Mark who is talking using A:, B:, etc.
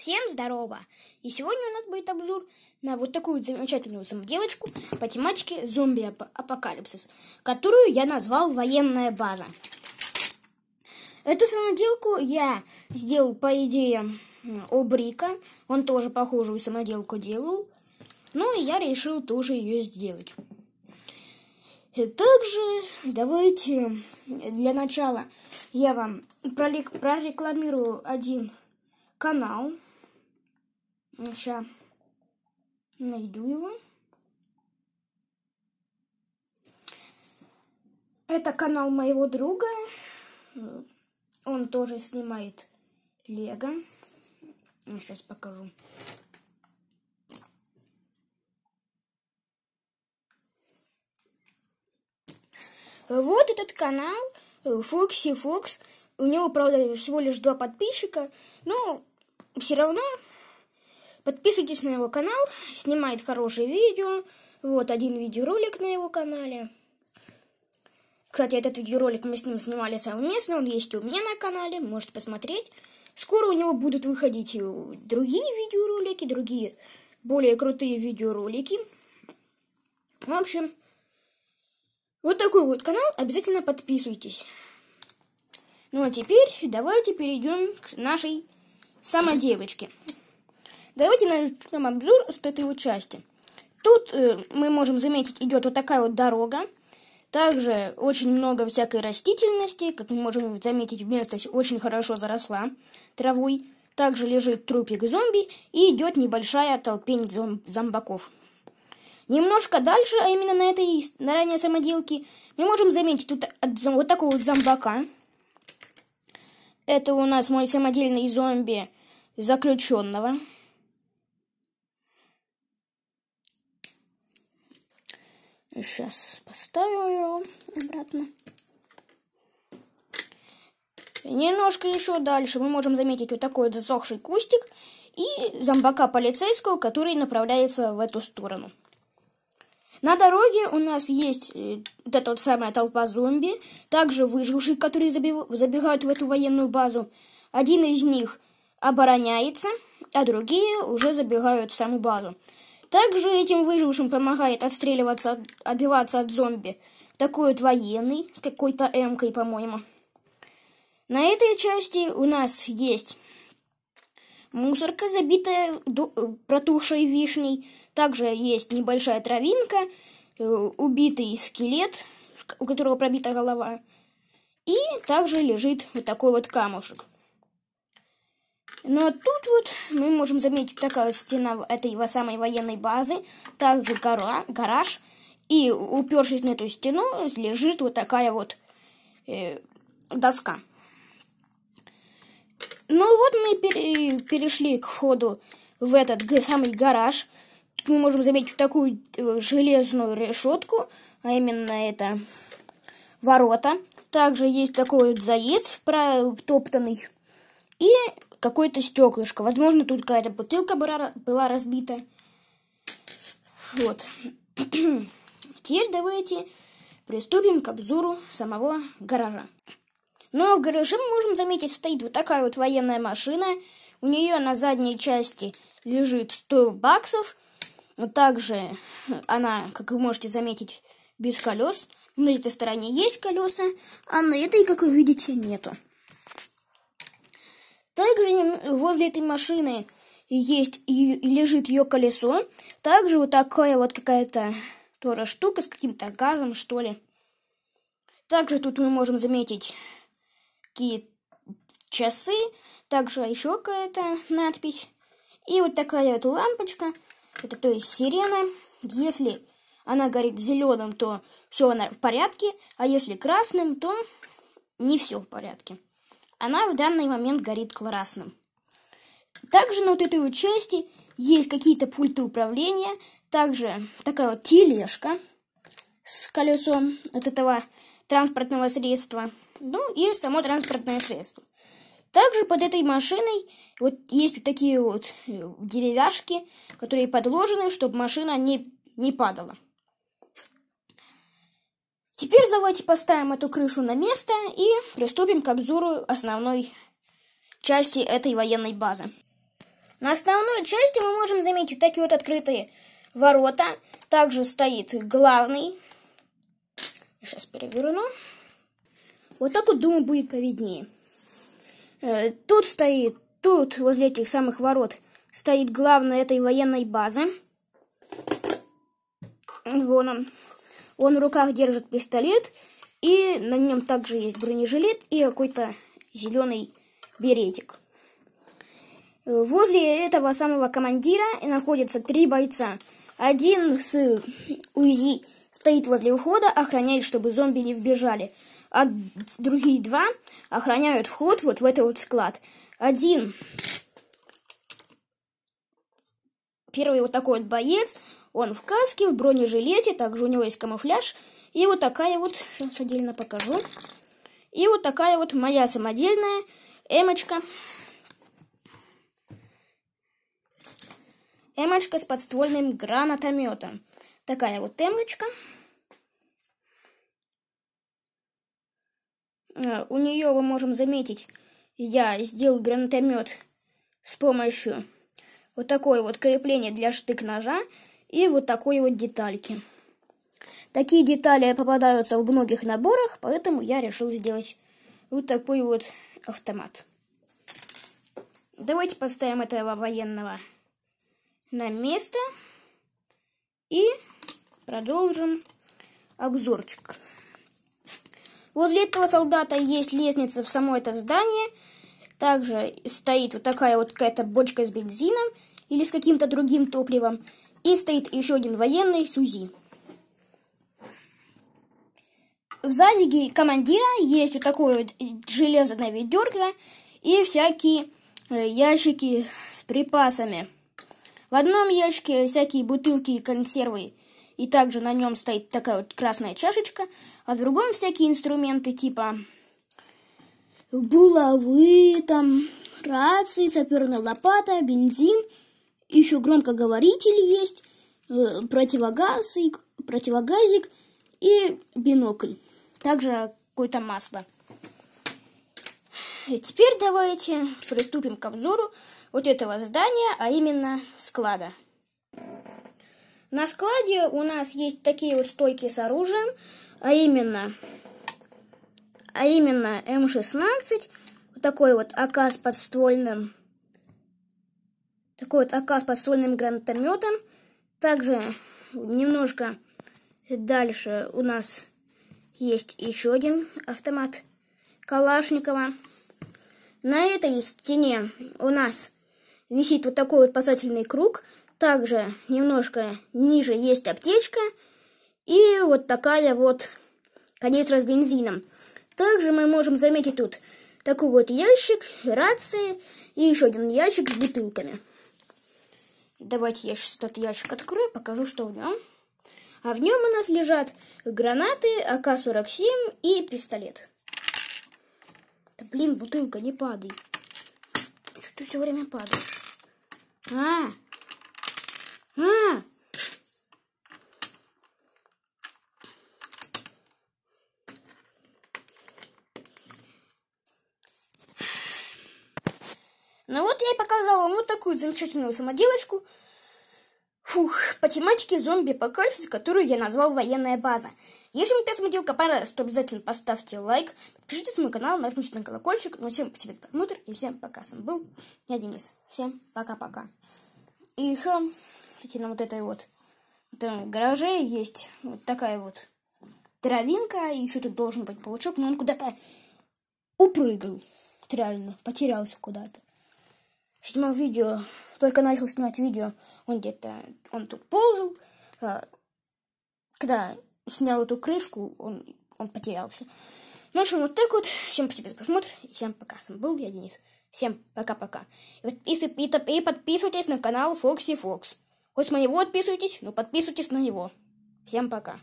A: Всем здорово! И сегодня у нас будет обзор на вот такую замечательную самоделочку по тематике зомби-апокалипсис, которую я назвал «Военная база». Эту самоделку я сделал по идее Обрика, он тоже похожую самоделку делал, ну и я решил тоже ее сделать. И также давайте для начала я вам прорекламирую один канал. Сейчас найду его. Это канал моего друга. Он тоже снимает Лего. Сейчас покажу. Вот этот канал Фокси Фокс. У него, правда, всего лишь два подписчика. Но все равно подписывайтесь на его канал. Снимает хорошие видео. Вот один видеоролик на его канале. Кстати, этот видеоролик мы с ним снимали совместно. Он есть у меня на канале. Можете посмотреть. Скоро у него будут выходить другие видеоролики, другие более крутые видеоролики. В общем, вот такой вот канал, обязательно подписывайтесь. Ну а теперь давайте перейдем к нашей самоделочке. Давайте начнем обзор с этой вот части. Тут э, мы можем заметить, идет вот такая вот дорога. Также очень много всякой растительности, как мы можем заметить, местность очень хорошо заросла травой. Также лежит трупик зомби и идет небольшая толпень зом зомбаков. Немножко дальше, а именно на этой на ранней самоделке, мы можем заметить тут вот такого вот зомбака. Это у нас мой самодельный зомби заключенного. Сейчас поставим его обратно. Немножко еще дальше мы можем заметить вот такой вот засохший кустик и зомбака полицейского, который направляется в эту сторону. На дороге у нас есть э, вот эта вот самая толпа зомби, также выжившие, которые забегают в эту военную базу. Один из них обороняется, а другие уже забегают в саму базу. Также этим выжившим помогает отстреливаться, отбиваться от зомби такой вот военный, с какой-то эмкой, по-моему. На этой части у нас есть мусорка, забитая протухшей вишней. Также есть небольшая травинка, э, убитый скелет, у которого пробита голова. И также лежит вот такой вот камушек. Но тут вот мы можем заметить такая вот стена этой самой военной базы, также гора, гараж, и упершись на эту стену лежит вот такая вот э, доска. Ну вот мы пере перешли к входу в этот самый гараж. мы можем заметить такую э, железную решетку, а именно это ворота. Также есть такой вот заезд протоптанный. И какое-то стеклышко. Возможно, тут какая-то бутылка была разбита. Вот. Теперь давайте приступим к обзору самого гаража. Но в гараже мы можем заметить, стоит вот такая вот военная машина. У нее на задней части лежит 100 баксов. Также она, как вы можете заметить, без колес. На этой стороне есть колеса, а на этой, как вы видите, нету. Также возле этой машины есть и, лежит ее колесо. Также вот такая вот какая-то тоже штука с каким-то газом, что ли. Также тут мы можем заметить такие часы, также еще какая-то надпись. И вот такая вот лампочка, это то есть сирена. Если она горит зеленым, то все в порядке, а если красным, то не все в порядке. Она в данный момент горит красным. Также на вот этой вот части есть какие-то пульты управления, также такая вот тележка с колесом от этого транспортного средства. Ну и само транспортное средство. Также под этой машиной вот есть вот такие вот э, деревяшки, которые подложены, чтобы машина не, не падала. Теперь давайте поставим эту крышу на место и приступим к обзору основной части этой военной базы. На основной части мы можем заметить такие вот открытые ворота. Также стоит главный. Сейчас переверну. Вот так вот, думаю, будет поведнее. Э, тут стоит, тут возле этих самых ворот стоит главный этой военной базы. Вон он. Он в руках держит пистолет, и на нем также есть бронежилет и какой-то зеленый беретик. Возле этого самого командира находятся три бойца. Один с УЗИ стоит возле входа, охраняет, чтобы зомби не вбежали. А другие два охраняют вход вот в этот вот склад. Один Первый вот такой вот боец, он в каске, в бронежилете, также у него есть камуфляж. И вот такая вот, сейчас отдельно покажу. И вот такая вот моя самодельная эмочка. Эмочка с подствольным гранатометом. Такая вот эмочка. Э, у нее мы можем заметить, я сделал гранатомет с помощью вот такое вот крепление для штык-ножа и вот такой вот детальки. Такие детали попадаются в многих наборах, поэтому я решил сделать вот такой вот автомат. Давайте поставим этого военного на место и продолжим обзорчик. Возле этого солдата есть лестница в само это здание. Также стоит вот такая вот какая-то бочка с бензином или с каким-то другим топливом. И стоит еще один военный Сузи. В задиге командира есть вот такое вот железная ведерко и всякие э, ящики с припасами. В одном ящике всякие бутылки и консервы, и также на нем стоит такая вот красная чашечка, а в другом всякие инструменты типа булавы, там, рации, саперная лопата, бензин – еще громкоговоритель есть, э, противогазик, противогазик и бинокль. Также какое-то масло. И теперь давайте приступим к обзору вот этого здания, а именно склада. На складе у нас есть такие вот стойки с оружием, а именно, а именно М16, вот такой вот АК с подствольным такой вот АК с подствольным гранатометом. Также немножко дальше у нас есть еще один автомат Калашникова. На этой стене у нас висит вот такой вот спасательный круг. Также немножко ниже есть аптечка. И вот такая вот канистра с бензином. Также мы можем заметить тут такой вот ящик, рации и еще один ящик с бутылками. Давайте я сейчас этот ящик открою, покажу, что в нем. А в нем у нас лежат гранаты, АК-47 и пистолет. Да блин, бутылка, не падай. Что ты все время падаешь? А! А! Ну вот я и показала вам вот такую замечательную самоделочку. Фух, по тематике зомби-апокалипсис, которую я назвал «Военная база». Если вам эта самоделка понравилась, то обязательно поставьте лайк, подпишитесь на мой канал, нажмите на колокольчик. Ну, всем спасибо за просмотр и всем пока. С вами был я, Денис. Всем пока-пока. И еще, кстати, на вот этой вот в гараже есть вот такая вот травинка, и еще тут должен быть паучок, но он куда-то упрыгал. Реально, потерялся куда-то седьмом видео, только начал снимать видео, он где-то, он тут ползал, а, когда снял эту крышку, он, он потерялся. Ну, в общем, вот так вот. Всем спасибо за просмотр. И всем пока. С вами был я, Денис. Всем пока-пока. И, подписывайтесь на канал Фокси Фокс. Хоть с моего подписывайтесь, но подписывайтесь на него. Всем пока.